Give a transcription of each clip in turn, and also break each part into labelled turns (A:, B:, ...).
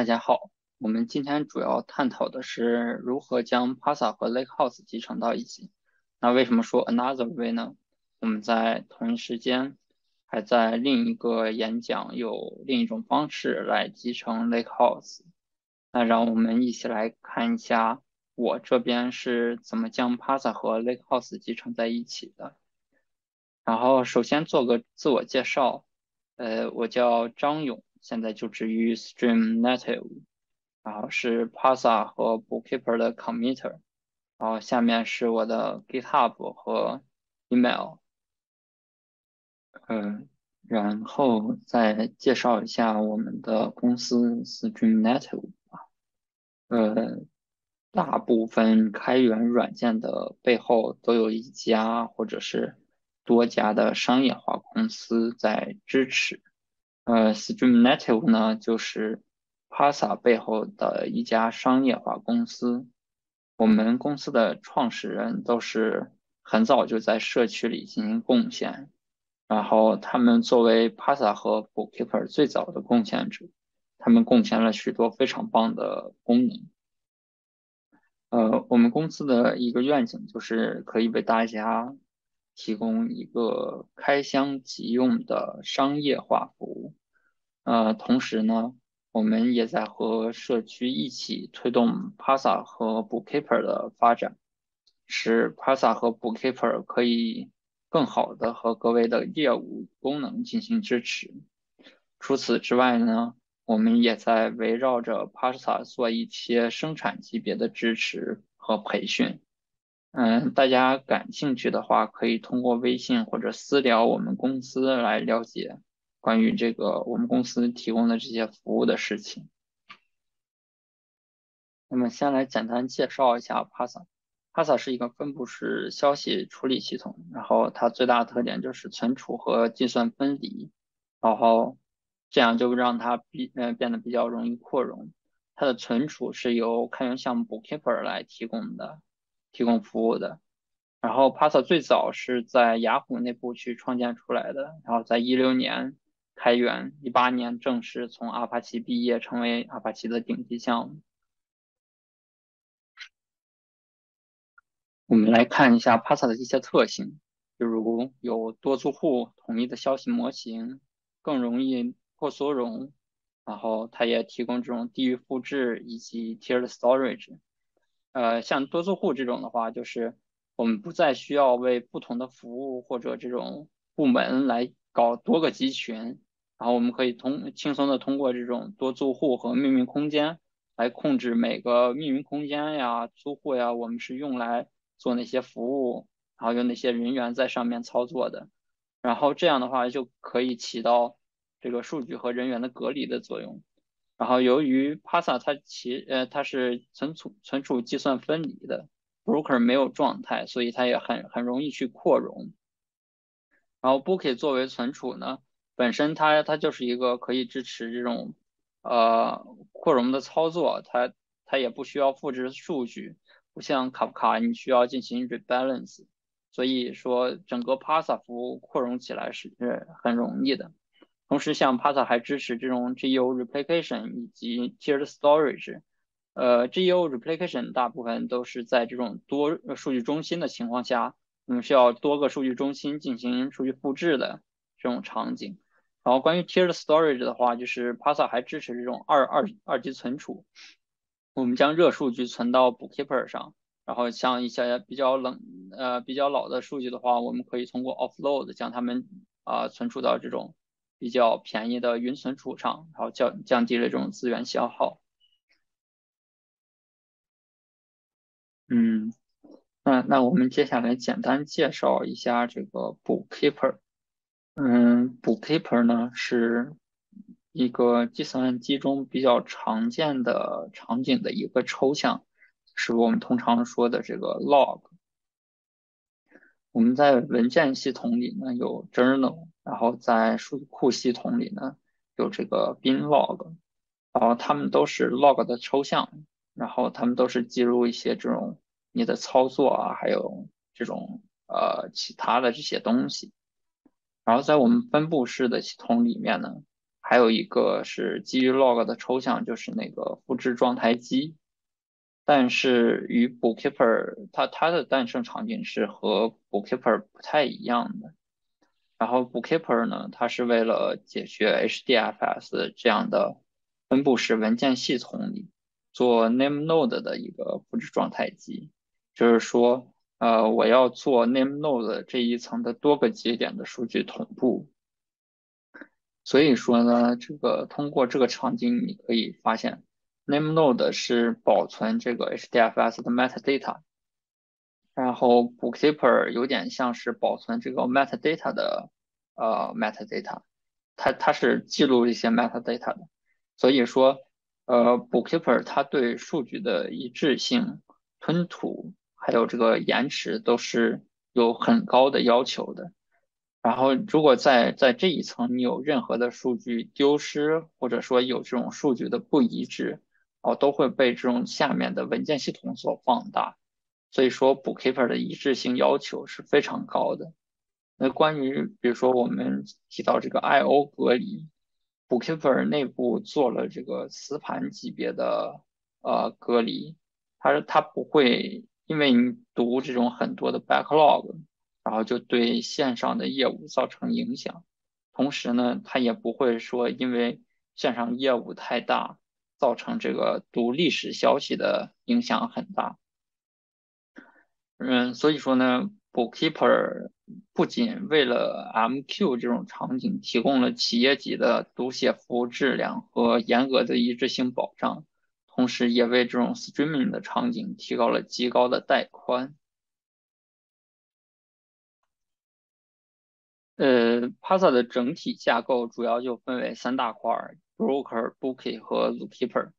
A: 大家好，我们今天主要探讨的是如何将 Pasa 和 Lakehouse 集成到一起。那为什么说 another way 呢？我们在同一时间还在另一个演讲有另一种方式来集成 Lakehouse。那让我们一起来看一下我这边是怎么将 Pasa 和 Lakehouse 集成在一起的。然后首先做个自我介绍，呃，我叫张勇。现在就职于 Stream Native，然后是 Pasa 和 Bookkeeper 的 Committer，然后下面是我的 GitHub 和 Email，嗯，然后再介绍一下我们的公司 Stream Native 吧，呃，大部分开源软件的背后都有一家或者是多家的商业化公司在支持。呃，Stream Native 呢，就是 Pasa 背后的一家商业化公司。我们公司的创始人都是很早就在社区里进行贡献，然后他们作为 Pasa 和 Bookkeeper 最早的贡献者，他们贡献了许多非常棒的功能。呃，我们公司的一个愿景就是可以为大家提供一个开箱即用的商业化服务。呃，同时呢，我们也在和社区一起推动 Pasa 和 Bookkeeper 的发展，使 Pasa 和 Bookkeeper 可以更好的和各位的业务功能进行支持。除此之外呢，我们也在围绕着 Pasa 做一些生产级别的支持和培训。嗯，大家感兴趣的话，可以通过微信或者私聊我们公司来了解。关于这个我们公司提供的这些服务的事情，那么先来简单介绍一下 Parser。Parser 是一个分布式消息处理系统，然后它最大的特点就是存储和计算分离，然后这样就让它比呃变得比较容易扩容。它的存储是由开源项目 Bookkeeper 来提供的，提供服务的。然后 Parser 最早是在雅虎内部去创建出来的，然后在一六年。开源一八年正式从阿帕奇毕业，成为阿帕奇的顶级项目。我们来看一下 Pasa 的一些特性，比如有多租户统一的消息模型，更容易破缩容，然后它也提供这种地域复制以及 tiered storage。呃，像多租户这种的话，就是我们不再需要为不同的服务或者这种部门来搞多个集群。然后我们可以通轻松的通过这种多租户和命名空间来控制每个命名空间呀、租户呀，我们是用来做哪些服务，然后有哪些人员在上面操作的。然后这样的话就可以起到这个数据和人员的隔离的作用。然后由于 Pasa 它其呃它是存储存储计算分离的，Broker 没有状态，所以它也很很容易去扩容。然后 Bookie 作为存储呢。本身它它就是一个可以支持这种呃扩容的操作，它它也不需要复制数据，不像卡夫卡你需要进行 rebalance，所以说整个 Pasa 服务扩容起来是很容易的。同时像 Pasa 还支持这种 GEO replication 以及 tiered storage，呃 GEO replication 大部分都是在这种多数据中心的情况下，我们需要多个数据中心进行数据复制的这种场景。然后关于 tiered storage 的话，就是 Pasa 还支持这种二二二级存储。我们将热数据存到 Bookkeeper 上，然后像一些比较冷呃比较老的数据的话，我们可以通过 offload 将它们啊存储到这种比较便宜的云存储上，然后降降低了这种资源消耗。嗯，那那我们接下来简单介绍一下这个 Bookkeeper。嗯，bootpaper 呢是一个计算机中比较常见的场景的一个抽象，是我们通常说的这个 log。我们在文件系统里呢有 journal，然后在数据库系统里呢有这个 bin log，然后它们都是 log 的抽象，然后它们都是记录一些这种你的操作啊，还有这种呃其他的这些东西。然后在我们分布式的系统里面呢，还有一个是基于 log 的抽象，就是那个复制状态机。但是与 Bookkeeper 它它的诞生场景是和 Bookkeeper 不太一样的。然后 Bookkeeper 呢，它是为了解决 HDFS 这样的分布式文件系统里做 name node 的一个复制状态机，就是说，呃，我要做 name node 这一层的多个节点的数据同步。所以说呢，这个通过这个场景，你可以发现。Name node 是保存这个 HDFS 的 metadata，然后 Bookkeeper 有点像是保存这个 metadata 的呃 metadata，它它是记录一些 metadata 的，所以说呃 Bookkeeper 它对数据的一致性、吞吐还有这个延迟都是有很高的要求的。然后如果在在这一层你有任何的数据丢失，或者说有这种数据的不一致，哦，都会被这种下面的文件系统所放大，所以说 Bookkeeper 的一致性要求是非常高的。那关于比如说我们提到这个 I/O 隔离，Bookkeeper 内部做了这个磁盘级别的呃隔离，它它不会因为你读这种很多的 backlog，然后就对线上的业务造成影响。同时呢，它也不会说因为线上业务太大。造成这个读历史消息的影响很大，嗯，所以说呢，Bookkeeper 不仅为了 MQ 这种场景提供了企业级的读写服务质量和严格的一致性保障，同时也为这种 Streaming 的场景提高了极高的带宽。呃，Pasa 的整体架构主要就分为三大块。Broker、Bookie 和 Zookeeper，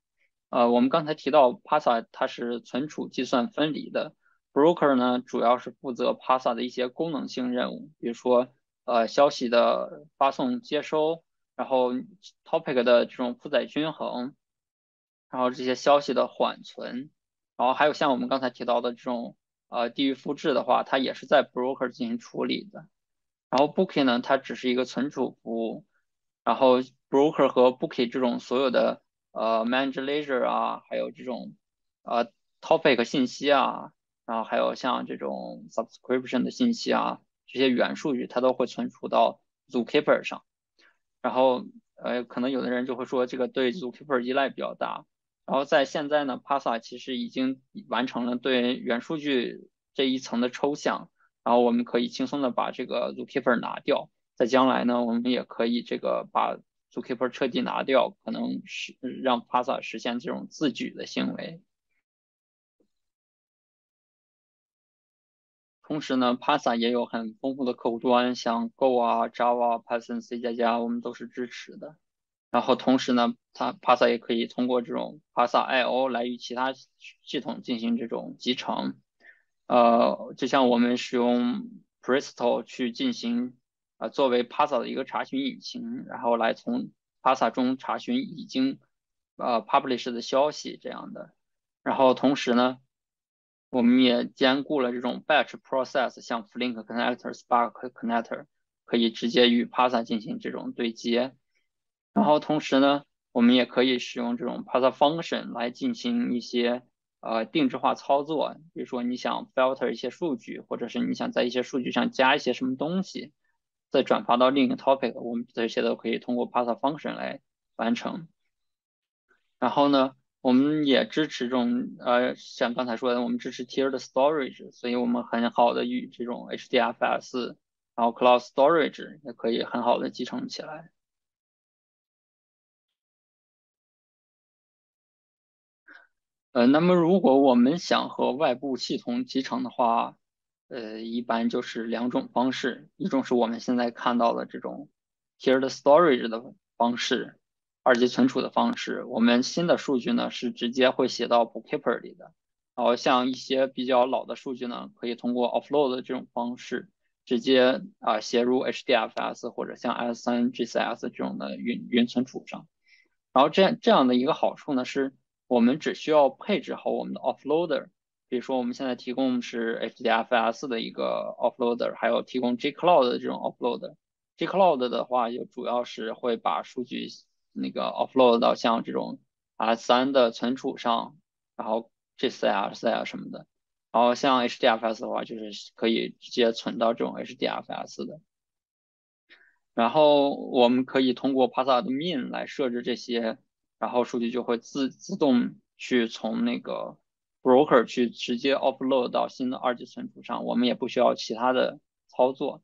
A: 呃，我们刚才提到 Pasa 它是存储计算分离的，Broker 呢主要是负责 Pasa 的一些功能性任务，比如说呃消息的发送接收，然后 Topic 的这种负载均衡，然后这些消息的缓存，然后还有像我们刚才提到的这种呃地域复制的话，它也是在 Broker 进行处理的，然后 Bookie 呢它只是一个存储服务。然后，broker 和 bookie 这种所有的呃 manage ledger 啊，还有这种呃 topic 信息啊，然后还有像这种 subscription 的信息啊，这些元数据它都会存储到 Zookeeper 上。然后，呃，可能有的人就会说这个对 Zookeeper 依赖比较大。然后在现在呢，Pasa 其实已经完成了对元数据这一层的抽象，然后我们可以轻松的把这个 Zookeeper 拿掉。在将来呢，我们也可以这个把 Zookeeper 彻底拿掉，可能是让 Pasa 实现这种自举的行为。同时呢，Pasa 也有很丰富的客户端，像 Go 啊、Java、Python、C 加加，我们都是支持的。然后同时呢，它 Pasa 也可以通过这种 Pasa I/O 来与其他系统进行这种集成。呃，就像我们使用 Presto 去进行。啊，作为 Pasa 的一个查询引擎，然后来从 Pasa 中查询已经呃 publish 的消息这样的。然后同时呢，我们也兼顾了这种 batch process，像 Flink connector、Spark connector，可以直接与 Pasa 进行这种对接。然后同时呢，我们也可以使用这种 Pasa function 来进行一些呃定制化操作，比如说你想 filter 一些数据，或者是你想在一些数据上加一些什么东西。再转发到另一个 topic，我们这些都可以通过 Pasa function 来完成。然后呢，我们也支持这种呃，像刚才说的，我们支持 tiered storage，所以我们很好的与这种 HDFS，然后 cloud storage 也可以很好的集成起来。呃，那么如果我们想和外部系统集成的话，呃，一般就是两种方式，一种是我们现在看到的这种 tiered storage 的方式，二级存储的方式。我们新的数据呢是直接会写到 Bookkeeper 里的，然后像一些比较老的数据呢，可以通过 offload 的这种方式直接啊写入 HDFS 或者像 S3 GCS 这种的云云存储上。然后这样这样的一个好处呢，是我们只需要配置好我们的 offloader。比如说，我们现在提供是 HDFS 的一个 offloader，还有提供 G Cloud 的这种 offloader，Gcloud 的话，就主要是会把数据那个 offload 到像这种 S3 的存储上，然后 GCS 啊什么的。然后像 HDFS 的话，就是可以直接存到这种 HDFS 的。然后我们可以通过 PassAdmin 来设置这些，然后数据就会自自动去从那个 broker 去直接 offload 到新的二级存储上，我们也不需要其他的操作。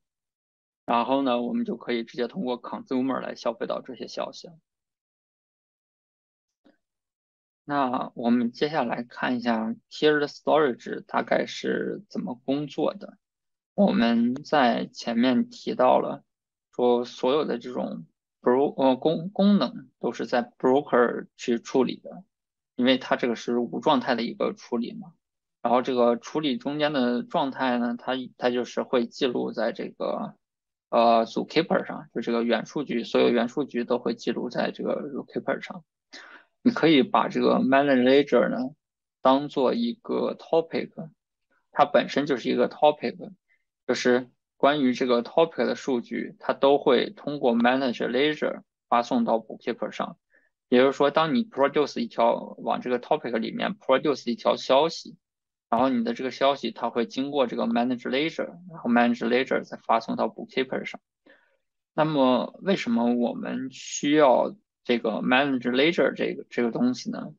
A: 然后呢，我们就可以直接通过 consumer 来消费到这些消息。那我们接下来看一下 tiered storage 大概是怎么工作的。我们在前面提到了，说所有的这种 bro 呃功功能都是在 broker 去处理的，因为它这个是无状态的一个处理嘛。然后这个处理中间的状态呢，它它就是会记录在这个呃 zookeeper 上，就这个元数据，所有元数据都会记录在这个 zookeeper 上。你可以把这个 manager 呢当做一个 topic，它本身就是一个 topic，就是关于这个 topic 的数据，它都会通过 manager ledger 发送到 bookkeeper 上。也就是说，当你 produce 一条往这个 topic 里面 produce 一条消息，然后你的这个消息它会经过这个 manager ledger，然后 manager ledger 再发送到 bookkeeper 上。那么为什么我们需要？这个 manager ledger 这个这个东西呢，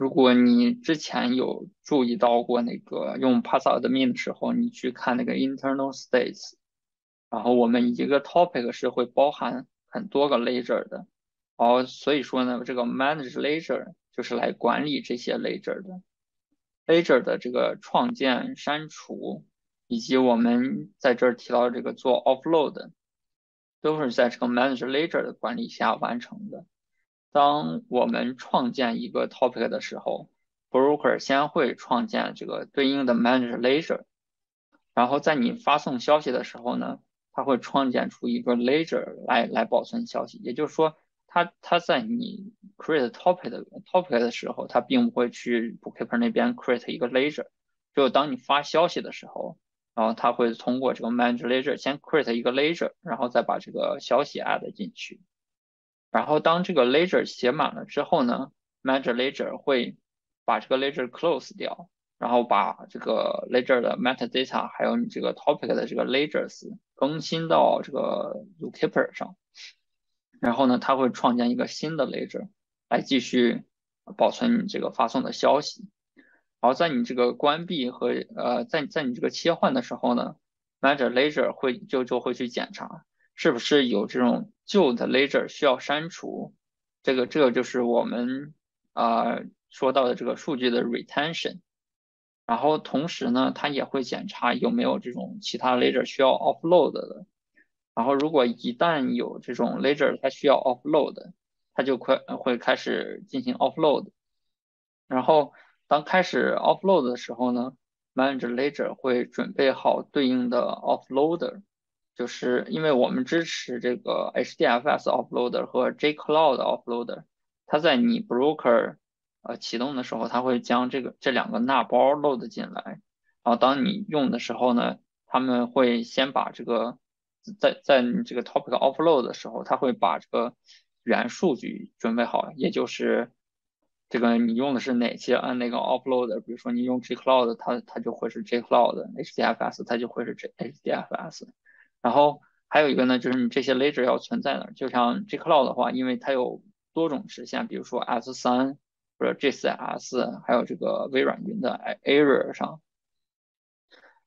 A: 如果你之前有注意到过那个用 PassAdmin 的时候，你去看那个 internal states，然后我们一个 topic 是会包含很多个 ledger 的，然后所以说呢，这个 manage ledger 就是来管理这些 ledger 的，ledger 的这个创建、删除，以及我们在这儿提到这个做 offload。都是在这个 manage ledger 的管理下完成的。当我们创建一个 topic 的时候，broker 先会创建这个对应的 manager ledger，然后在你发送消息的时候呢，它会创建出一个 ledger 来来保存消息。也就是说，它它在你 create topic 的 topic 的时候，它并不会去 bookkeeper 那边 create 一个 ledger，只有当你发消息的时候。然后它会通过这个 manager ledger 先 create 一个 ledger，然后再把这个消息 add 进去。然后当这个 ledger 写满了之后呢，manager ledger 会把这个 ledger close 掉，然后把这个 ledger 的 metadata 还有你这个 topic 的这个 ledgers 更新到这个 zookeeper 上。然后呢，它会创建一个新的 ledger 来继续保存你这个发送的消息。然后在你这个关闭和呃，在在你这个切换的时候呢，manager ledger 会就就会去检查是不是有这种旧的 ledger 需要删除，这个这个就是我们啊说到的这个数据的 retention。然后同时呢，它也会检查有没有这种其他 ledger 需要 offload 的。然后如果一旦有这种 ledger 它需要 offload，它就会会开始进行 offload。然后。当开始 offload 的时候呢，manage ledger 会准备好对应的 offloader，就是因为我们支持这个 HDFS offloader 和 Jcloud offloader，它在你 broker 呃启动的时候，它会将这个这两个纳包 load 进来，然后当你用的时候呢，他们会先把这个在在你这个 topic offload 的时候，它会把这个原数据准备好，也就是。这个你用的是哪些？按那个 offloader，比如说你用 Jcloud，它它就会是 Jcloud；HDFS 它就会是 HDFS。然后还有一个呢，就是你这些 ledger 要存在哪？就像 Jcloud 的话，因为它有多种实现，比如说 S3 或者 J4S，还有这个微软云的 Azure 上。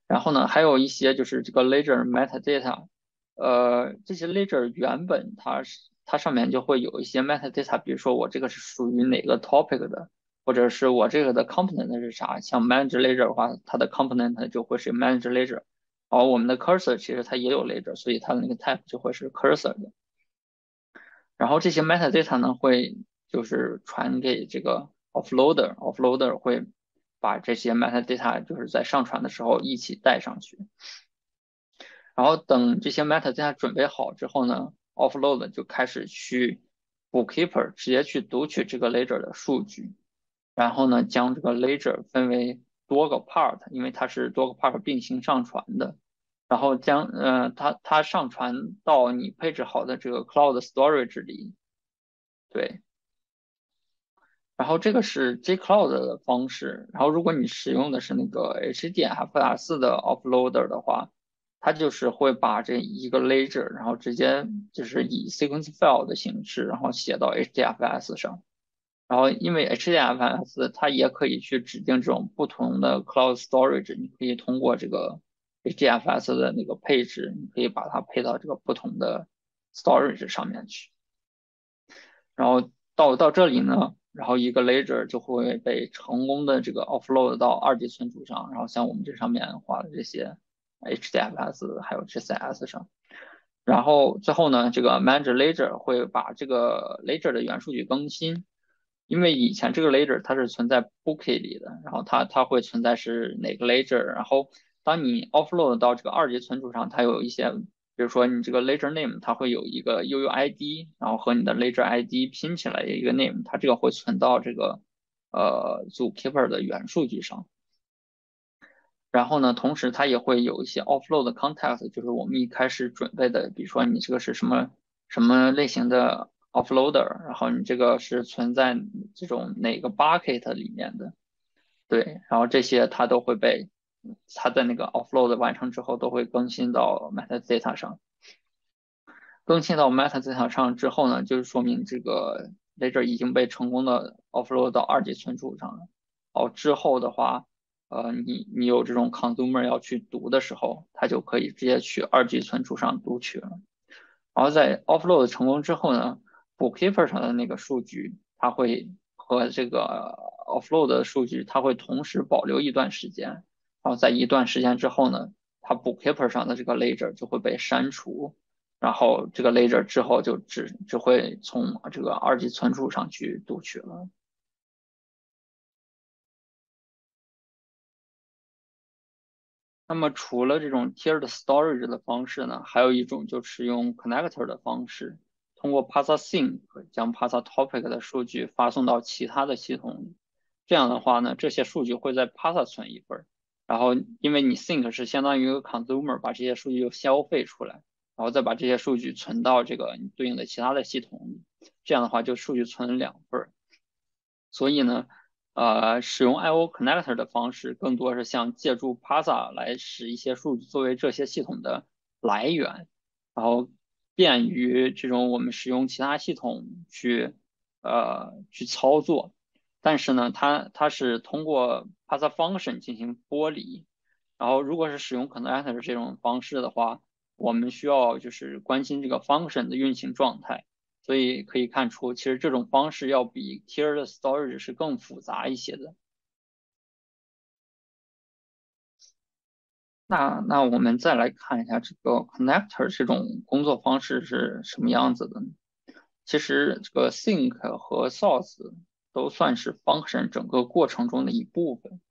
A: 然后呢，还有一些就是这个 ledger metadata，呃，这些 ledger 原本它是。它上面就会有一些 metadata，比如说我这个是属于哪个 topic 的，或者是我这个的 component 是啥。像 manage ledger 的话，它的 component 就会是 manage ledger。而我们的 cursor 其实它也有 ledger，所以它的那个 type 就会是 cursor 的。然后这些 metadata 呢会就是传给这个 offloader，offloader 会把这些 metadata 就是在上传的时候一起带上去。然后等这些 metadata 准备好之后呢？offload 就开始去 bookkeeper 直接去读取这个 ledger 的数据，然后呢将这个 ledger 分为多个 part，因为它是多个 part 并行上传的，然后将呃它它上传到你配置好的这个 Cloud Storage 里，对。然后这个是 J Cloud 的方式。然后如果你使用的是那个 HDFS 的 Offloader 的话，它就是会把这一个 Ledger，然后直接就是以 Sequence File 的形式，然后写到 HDFS 上。然后因为 HDFS 它也可以去指定这种不同的 Cloud Storage，你可以通过这个 HDFS 的那个配置，你可以把它配到这个不同的 Storage 上面去。然后到到这里呢。然后一个 ledger 就会被成功的这个 offload 到二级存储上，然后像我们这上面画的这些 HDFS 还有 GCS 上，然后最后呢，这个 manager ledger 会把这个 ledger 的元数据更新，因为以前这个 ledger 它是存在 bookie 里的，然后它它会存在是哪个 ledger，然后当你 offload 到这个二级存储上，它有一些。比如说你这个 ledger name 它会有一个 UUID，然后和你的 ledger ID 拼起来一个 name，它这个会存到这个呃 Zookeeper 的元数据上。然后呢，同时它也会有一些 offload context，就是我们一开始准备的，比如说你这个是什么什么类型的 offloader，然后你这个是存在这种哪个 bucket 里面的，对，然后这些它都会被。它在那个 offload 完成之后，都会更新到 metadata 上。更新到 metadata 上之后呢，就是说明这个 ledger 已经被成功的 offload 到二级存储上了。哦，之后的话，呃，你你有这种 consumer 要去读的时候，它就可以直接去二级存储上读取了。然后在 offload 成功之后呢，bookkeeper 上的那个数据，它会和这个 offload 的数据，它会同时保留一段时间。然后在一段时间之后呢，它 bookkeeper 上的这个 ledger 就会被删除，然后这个 ledger 之后就只只会从这个二级存储上去读取了。那么除了这种 tiered storage 的方式呢，还有一种就是用 connector 的方式，通过 Parsync 将 Parstopic 的数据发送到其他的系统。这样的话呢，这些数据会在 Parse 存一份。然后，因为你 sync 是相当于一个 consumer，把这些数据又消费出来，然后再把这些数据存到这个你对应的其他的系统，这样的话就数据存两份儿。所以呢，呃，使用 I/O connector 的方式更多是像借助 Pasa 来使一些数据作为这些系统的来源，然后便于这种我们使用其他系统去呃去操作。但是呢，它它是通过 Parse function 进行剥离，然后如果是使用 connector 这种方式的话，我们需要就是关心这个 function 的运行状态，所以可以看出，其实这种方式要比 tiered storage 是更复杂一些的。那那我们再来看一下这个 connector 这种工作方式是什么样子的呢？其实这个 sync 和 source 都算是 function 整个过程中的一部分。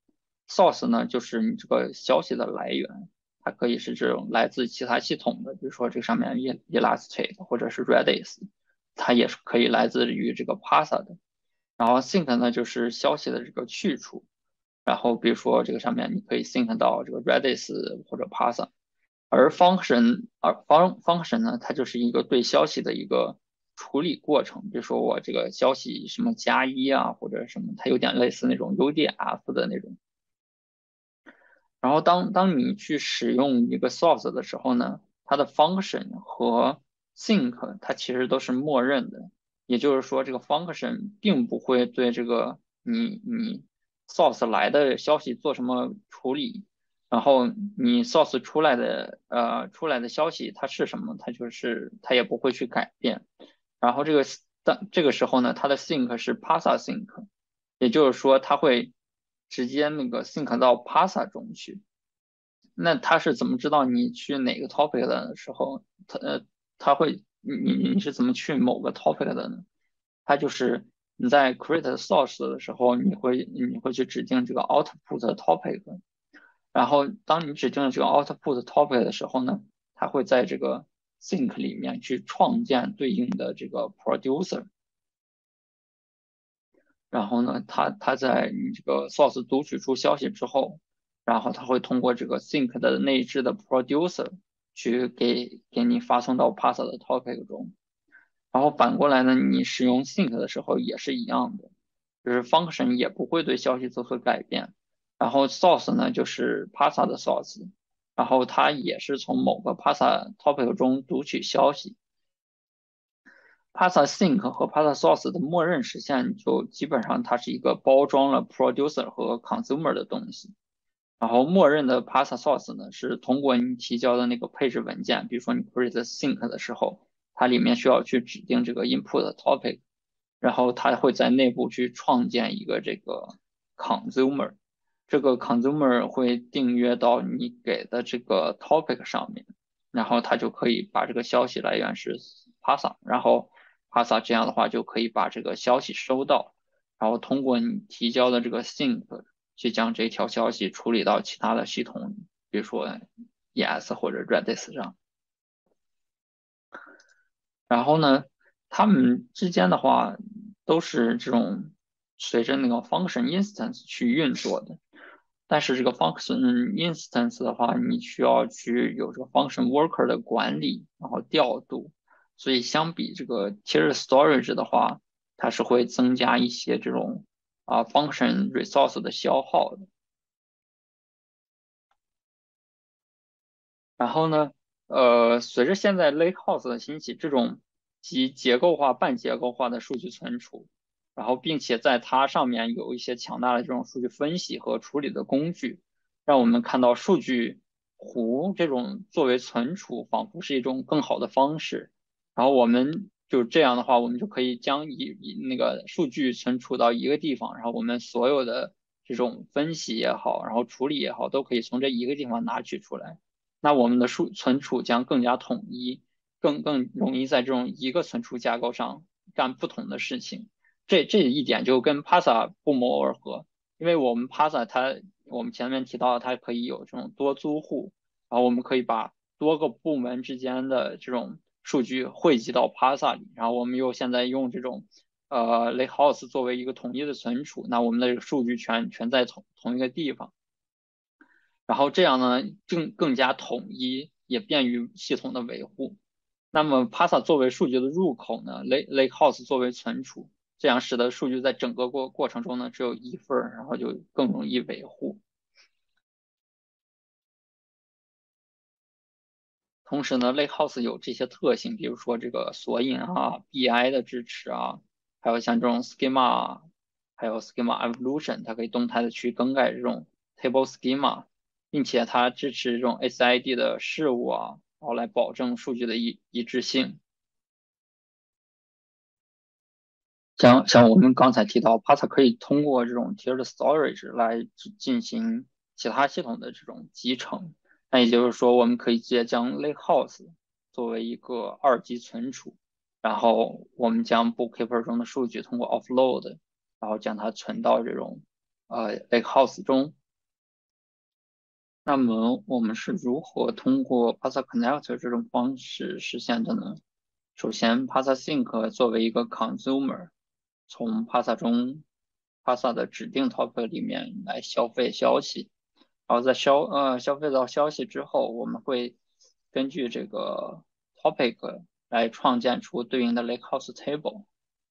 A: Source 呢，就是你这个消息的来源，它可以是这种来自其他系统的，比如说这上面 Elastic 或者是 Redis，它也是可以来自于这个 Parse 的。然后 Sync 呢，就是消息的这个去处。然后比如说这个上面你可以 Sync 到这个 Redis 或者 Parse。而 Function，而 Function 呢，它就是一个对消息的一个。处理过程，比如说我这个消息什么加一啊，或者什么，它有点类似那种 UDF 的那种。然后当当你去使用一个 source 的时候呢，它的 function 和 sync 它其实都是默认的，也就是说这个 function 并不会对这个你你 source 来的消息做什么处理，然后你 source 出来的呃出来的消息它是什么，它就是它也不会去改变。然后这个当这个时候呢，它的 sync 是 Parse sync，也就是说它会直接那个 sync 到 Parse 中去。那它是怎么知道你去哪个 topic 的时候，它呃它会你你你是怎么去某个 topic 的呢？它就是你在 create source 的时候，你会你会去指定这个 output topic，然后当你指定了这个 output topic 的时候呢，它会在这个 Sync 里面去创建对应的这个 producer，然后呢，它它在你这个 source 读取出消息之后，然后它会通过这个 Sync 的内置的 Producer 去给给你发送到 Parser 的 Topic 中。然后反过来呢，你使用 Sync 的时候也是一样的，就是 Function 也不会对消息做出改变。然后 Source 呢，就是 Parser 的 Source，然后它也是从某个 Pasa Topic 中读取消息。Pasa Sink 和 Pasa Source 的默认实现就基本上它是一个包装了 Producer 和 Consumer 的东西。然后默认的 Pasa Source 呢是通过你提交的那个配置文件，比如说你 Create Sink 的时候，它里面需要去指定这个 Input Topic，然后它会在内部去创建一个这个 Consumer。这个 Consumer 会订阅到你给的这个 Topic 上面，然后它就可以把这个消息来源是 p a s a 然后 p a s a 这样的话就可以把这个消息收到，然后通过你提交的这个 Sync 去将这条消息处理到其他的系统，比如说 ES 或者 Redis 上。然后呢，它们之间的话都是这种随着那个 Function Instance 去运作的，但是这个 Function Instance 的话，你需要去有这个 Function Worker 的管理，然后调度。所以相比这个 Tier Storage 的话，它是会增加一些这种啊 function resource 的消耗的。然后呢，呃，随着现在 Lakehouse 的兴起，这种集结构化、半结构化的数据存储，然后并且在它上面有一些强大的这种数据分析和处理的工具，让我们看到数据湖这种作为存储，仿佛是一种更好的方式。然后我们就这样的话，我们就可以将一一那个数据存储到一个地方，然后我们所有的这种分析也好，然后处理也好，都可以从这一个地方拿取出来。那我们的数存储将更加统一，更更容易在这种一个存储架构上干不同的事情。这这一点就跟 Parser 不谋而合，因为我们 Parser 它我们前面提到它可以有这种多租户，然后我们可以把多个部门之间的这种数据汇集到 Parser 里，然后我们又现在用这种呃 Lakehouse 作为一个统一的存储，那我们的数据全全在同同一个地方，然后这样呢更更加统一，也便于系统的维护。那么 Parser 作为数据的入口呢，Lake Lakehouse 作为存储，这样使得数据在整个过过程中呢只有一份儿，然后就更容易维护。同时呢，Lakehouse 有这些特性，比如说这个索引啊、BI 的支持啊，还有像这种 Schema，还有 Schema Evolution，它可以动态的去更改这种 Table Schema，并且它支持这种 SID 的事务啊，然后来保证数据的一一致性。像像我们刚才提到，Parser 可以通过这种 Tiered Storage 来进行其他系统的这种集成。那也就是说，我们可以直接将 Lakehouse 作为一个二级存储，然后我们将 Bookkeeper 中的数据通过 Offload，然后将它存到这种呃 Lakehouse 中。那么我们是如何通过 Parser Connector 这种方式实现的呢？首先，Parser Sync 作为一个 Consumer，从 Parser 中 Parser 的指定 Topic 里面来消费消息。然后在消呃消费到消息之后，我们会根据这个 topic 来创建出对应的 Lakehouse table，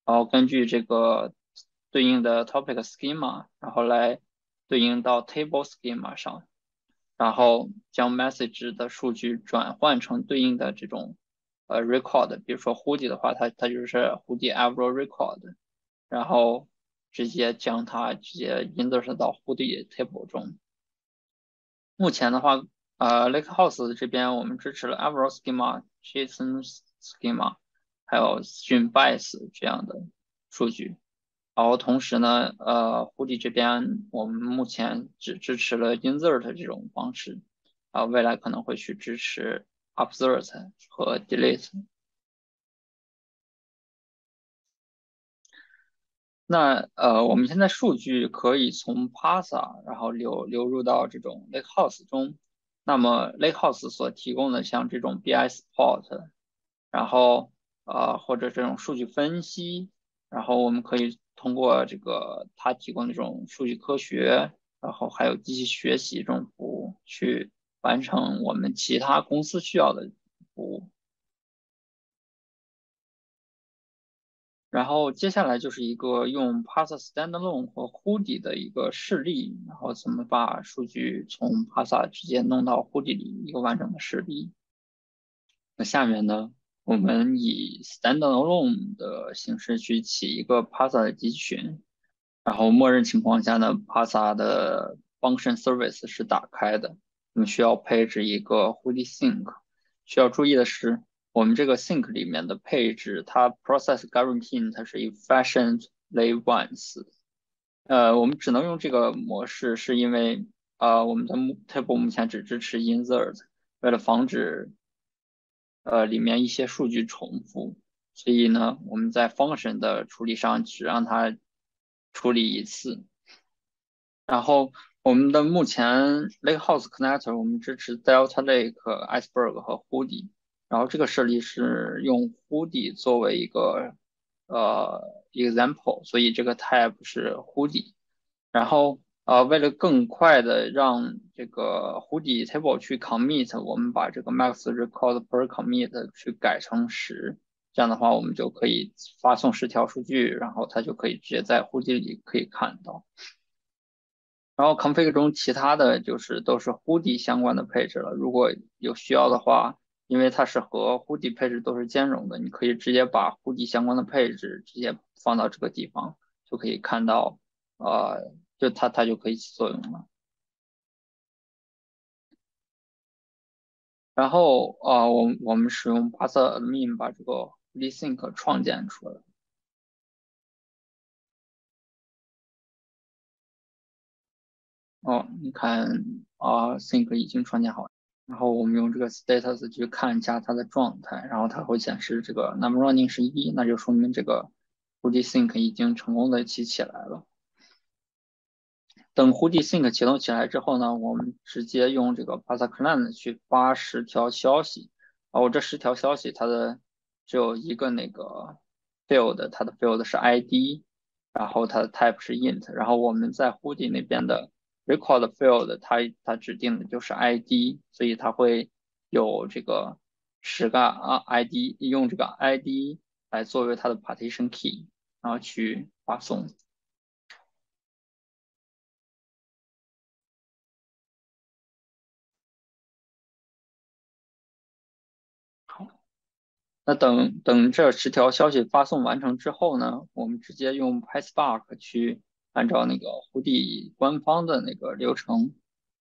A: 然后根据这个对应的 topic schema，然后来对应到 table schema 上，然后将 message 的数据转换成对应的这种呃 record，比如说 Hoodie 的话，它它就是 Hoodie ever record，然后直接将它直接 insert 到 HOODI table 中。目前的话，呃，Lakehouse 这边我们支持了 Avro Schema、JSON Schema，还有 Stream Base 这样的数据。然后同时呢，呃，湖底这边我们目前只支持了 Insert 这种方式，啊，未来可能会去支持 Upsert 和 Delete。那呃，我们现在数据可以从 Pasa，然后流流入到这种 Lakehouse 中。那么 Lakehouse 所提供的像这种 BI sport 然后呃或者这种数据分析，然后我们可以通过这个它提供的这种数据科学，然后还有机器学习这种服务，去完成我们其他公司需要的服务。然后接下来就是一个用 Pasa standalone 和 hoodie 的一个示例然后怎么把数据从 pasa 直接弄到 hoodie 里一个完整的示例。那下面呢我们以 standalone 的形式去起一个 pasa 的集群然后默认情况下呢 pasa 的 function service 是打开的我们需要配置一个 hoodie sink 需要注意的是我们这个 sync 里面的配置，它 process guarantee 它是 efficiently once，呃，我们只能用这个模式，是因为呃我们的 table 目前只支持 insert，为了防止呃里面一些数据重复，所以呢我们在 function 的处理上只让它处理一次。然后我们的目前 lakehouse connector 我们支持 delta lake、iceberg 和 hoodie。然后这个设立是用 h o d i 作为一个呃 example，所以这个 type 是 h o d i。然后呃为了更快的让这个 h o d i table 去 commit，我们把这个 max record per commit 去改成十，这样的话我们就可以发送十条数据，然后它就可以直接在湖底里可以看到。然后 config 中其他的就是都是 h o d i 相关的配置了，如果有需要的话。因为它是和 Hoodie 配置都是兼容的，你可以直接把 Hoodie 相关的配置直接放到这个地方，就可以看到，呃，就它它就可以起作用了。然后啊，我我们使用 pass admin 把这个 Hoodie Sync 创建出来。哦，你看啊，Sync 已经创建好了。然后我们用这个 status 去看一下它的状态，然后它会显示这个 number running 是一，那就说明这个 Hoodie Sync 已经成功的起起来了。等 Hoodie Sync 启动起来之后呢，我们直接用这个 Parser Client 去发十条消息。然后这十条消息它的只有一个那个 field，它的 field 是 ID，然后它的 type 是 int，然后我们在 Hoodie 那边的。Record field 它它指定的就是 ID，所以它会有这个十个啊 ID，用这个 ID 来作为它的 partition key，然后去发送。好，那等等这十条消息发送完成之后呢，我们直接用 PySpark 去。按照那个胡迪官方的那个流程，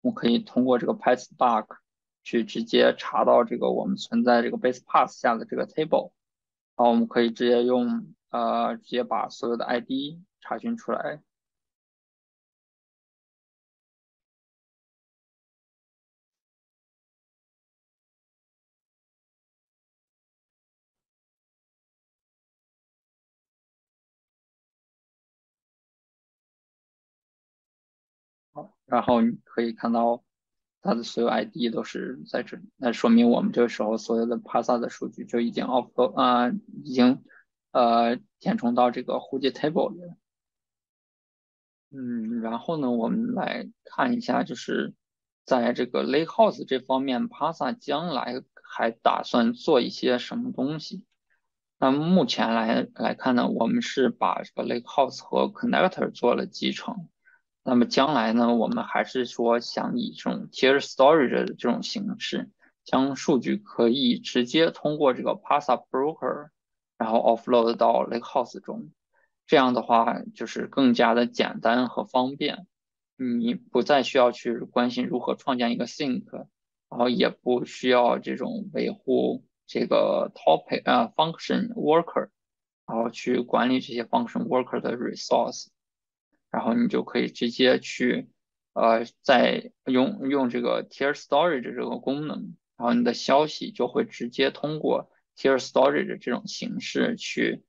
A: 我可以通过这个 PySpark 去直接查到这个我们存在这个 Base Path 下的这个 table，然后我们可以直接用呃直接把所有的 ID 查询出来。然后你可以看到它的所有 ID 都是在这里，那说明我们这个时候所有的 Pasa 的数据就已经 off 啊，已经呃填充到这个 Hoodie table 里了。嗯，然后呢，我们来看一下，就是在这个 Lakehouse 这方面，Pasa 将来还打算做一些什么东西？那目前来来看呢，我们是把这个 Lakehouse 和 Connector 做了集成。那么将来呢，我们还是说想以这种 tier storage 的这种形式，将数据可以直接通过这个 pass up broker，然后 offload 到 Lakehouse 中。这样的话就是更加的简单和方便，你不再需要去关心如何创建一个 sink，然后也不需要这种维护这个 topic 呃 function worker，然后去管理这些 function worker 的 resource。然后你就可以直接去，呃，再用用这个 tier storage 这个功能，然后你的消息就会直接通过 tier storage 这种形式去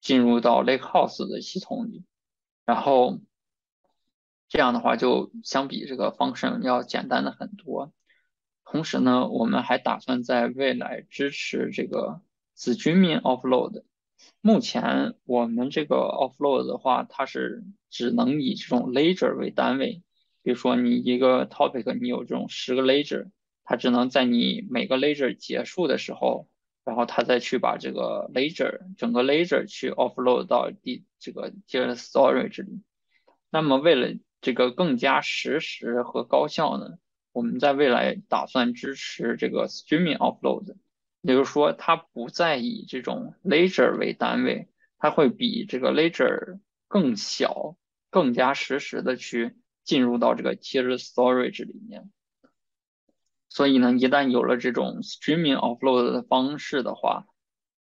A: 进入到 Lakehouse 的系统里，然后这样的话就相比这个 function 要简单的很多。同时呢，我们还打算在未来支持这个子居民 offload。目前我们这个 offload 的话，它是只能以这种 ledger 为单位，比如说你一个 topic 你有这种十个 ledger，它只能在你每个 ledger 结束的时候，然后它再去把这个 ledger 整个 ledger 去 offload 到第这个 tier storage 里。那么为了这个更加实时和高效呢，我们在未来打算支持这个 streaming offload，也就是说它不再以这种 ledger 为单位，它会比这个 ledger 更小，更加实时的去。进入到这个 tier storage 里面，所以呢，一旦有了这种 streaming offload 的方式的话，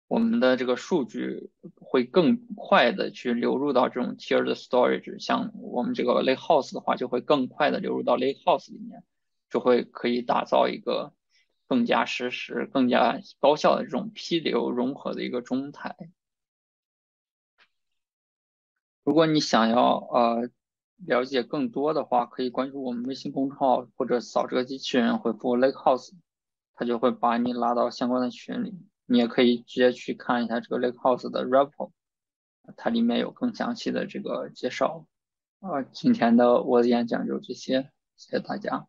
A: 我们的这个数据会更快的去流入到这种 tier 的 storage，像我们这个 lakehouse 的话，就会更快的流入到 lakehouse 里面，就会可以打造一个更加实时、更加高效的这种批流融合的一个中台。如果你想要呃。了解更多的话，可以关注我们微信公众号或者扫这个机器人回复 Lakehouse，它就会把你拉到相关的群里。你也可以直接去看一下这个 Lakehouse 的 repo，它里面有更详细的这个介绍。啊，今天的我的演讲就这些，谢谢大家。